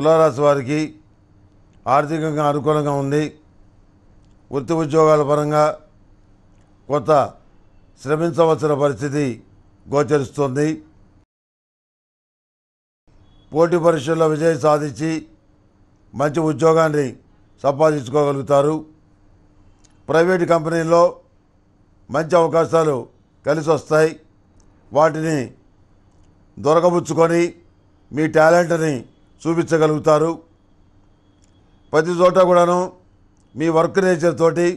తులారాశి వారికి ఆర్థికంగా అనుకూలంగా ఉంది. వృత్తి ఉద్యోగాల పరంగా కొత్త శ్రమించవలసిన పరిస్థితి గోచరిస్తుంది. పోటీ పరీక్షల్లో విజయం సాధించి మంచి ఉద్యోగాన్ని సంపాదించుకోగలుగుతారు. ప్రైవేట్ కంపెనీల్లో మంచి అవకాశాలు కలిసి వస్తాయి. వాటిని దొరకబుచ్చుకొని మీ టాలెంట్ని చూపించగలుగుతారు. ప్రతి చోట కూడాను మీ వర్క్ నేచర్ తోటి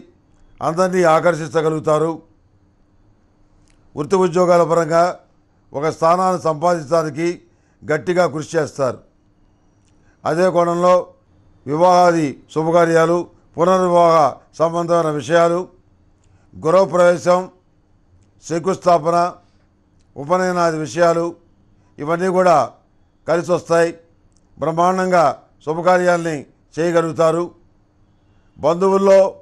అందరినీ ఆకర్షించగలుగుతారు. వృత్తి ఉద్యోగాల పరంగా ఒక స్థానాన్ని సంపాదించడానికి గట్టిగా కృషి చేస్తారు. అదే కోణంలో వివాహాది శుభకార్యాలు పునర్వివాహ సంబంధమైన విషయాలు గృహప్రవేశం శంకుస్థాపన ఉపనయనాది విషయాలు ఇవన్నీ కూడా కలిసి వస్తాయి బ్రహ్మాండంగా శుభకార్యాల్ని చేయగలుగుతారు. బంధువుల్లో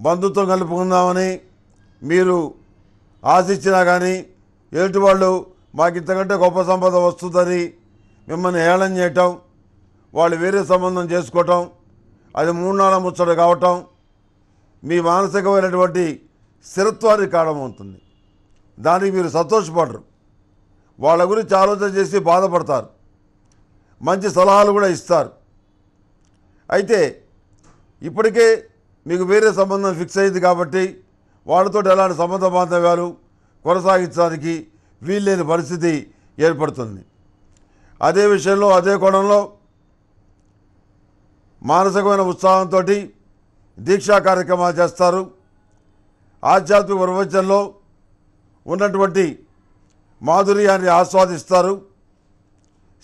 బంధుత్వం కలుపుకుందామని మీరు ఆశించినా కానీ ఎదుటి వాళ్ళు మాకు ఇంతకంటే గొప్ప సంపద వస్తుందని మిమ్మల్ని హేళన చేయటం వాళ్ళు వేరే సంబంధం చేసుకోవటం అది మూడు నాలుగు ముచ్చట కావటం మీ మానసికమైనటువంటి స్థిరత్వానికి కారణమవుతుంది. దానికి మీరు సంతోషపడరు. వాళ్ళ గురించి ఆలోచన చేసి బాధపడతారు. మంచి సలహాలు కూడా ఇస్తారు. అయితే ఇప్పటికే మీకు వేరే సంబంధం ఫిక్స్ అయింది కాబట్టి వాళ్ళతో ఎలాంటి సంబంధ బాంధవ్యాలు కొనసాగించడానికి వీల్లేని పరిస్థితి ఏర్పడుతుంది. అదే విషయంలో అదే కోణంలో మానసికమైన ఉత్సాహంతో దీక్షా కార్యక్రమాలు చేస్తారు. ఆధ్యాత్మిక ప్రపంచంలో ఉన్నటువంటి మాధుర్యాన్ని ఆస్వాదిస్తారు.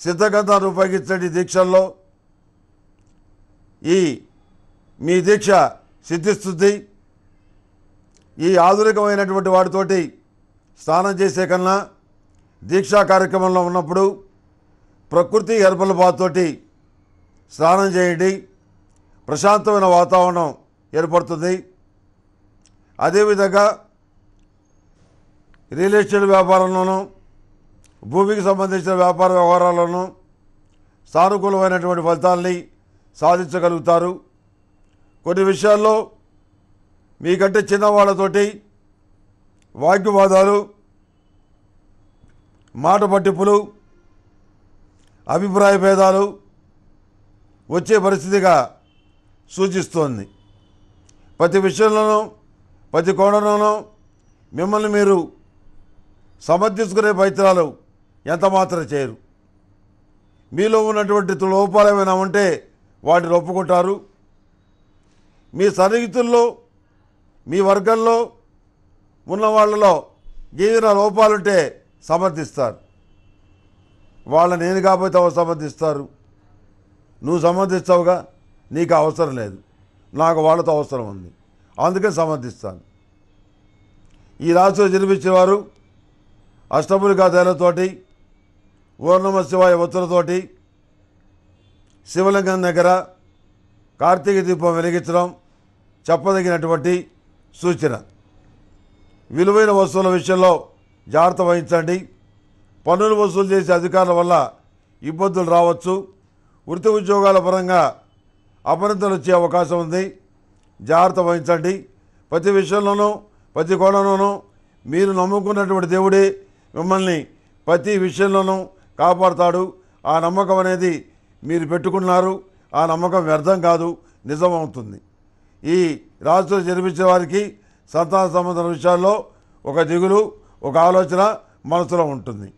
సిద్ధగంధాన్ని ఉపయోగించండి దీక్షల్లో. ఈ మీ దీక్ష సిద్ధిస్తుంది. ఈ ఆధునికమైనటువంటి వాటితోటి స్నానం చేసే కన్నా దీక్షా కార్యక్రమంలో ఉన్నప్పుడు ప్రకృతి హెర్బల్ బాత్తోటి స్నానం చేయండి. ప్రశాంతమైన వాతావరణం ఏర్పడుతుంది. అదేవిధంగా రియల్ ఎస్టేట్ వ్యాపారంలోనూ భూమికి సంబంధించిన వ్యాపార వ్యవహారాలను సానుకూలమైనటువంటి ఫలితాల్ని సాధించగలుగుతారు. కొన్ని విషయాల్లో మీకంటే చిన్నవాళ్ళతోటి వాగ్వివాదాలు మాట పట్టింపులు అభిప్రాయ భేదాలు వచ్చే పరిస్థితిగా సూచిస్తోంది. ప్రతి విషయంలోనూ ప్రతి కోణంలోనూ మిమ్మల్ని మీరు సమర్థించుకునే ప్రయత్నాలు ఎంత మాత్రం చేయరు. మీలో ఉన్నటువంటి లోపాలు ఏమైనా ఉంటే వాటిని ఒప్పుకుంటారు. మీ సన్నిహితుల్లో మీ వర్గంలో ఉన్న వాళ్ళలో ఏదైనా లోపాలుంటే సమర్థిస్తారు. వాళ్ళ నేను కాకపోతే సమర్థిస్తారు. నువ్వు సమర్థిస్తావుగా? నీకు అవసరం లేదు. నాకు వాళ్ళతో అవసరం ఉంది. అందుకే సమర్థిస్తాను. ఈ రాశిలో జన్మించిన వారు అష్టములు తేలతోటి ఓర్ణమ శివాయ ఒత్తులతోటి శివలింగం దగ్గర కార్తీక దీపం వెలిగించడం చెప్పదగినటువంటి సూచన. విలువైన వస్తువుల విషయంలో జాగ్రత్త వహించండి. పన్నులు వసూలు చేసే అధికారుల వల్ల ఇబ్బందులు రావచ్చు. వృత్తి ఉద్యోగాల పరంగా అపరితలు వచ్చే అవకాశం ఉంది. జాగ్రత్త వహించండి. ప్రతి విషయంలోనూ ప్రతి కోణంలోనూ మీరు నమ్ముకున్నటువంటి దేవుడే మిమ్మల్ని ప్రతి విషయంలోనూ కాపాడుతాడు. ఆ నమ్మకం అనేది మీరు పెట్టుకున్నారు. ఆ నమ్మకం వ్యర్థం కాదు నిజమవుతుంది. ఈ రాష్ట్రంలో జన్మించిన వారికి సంతాన సంబంధం విషయాల్లో ఒక దిగులు ఒక ఆలోచన మనసులో ఉంటుంది.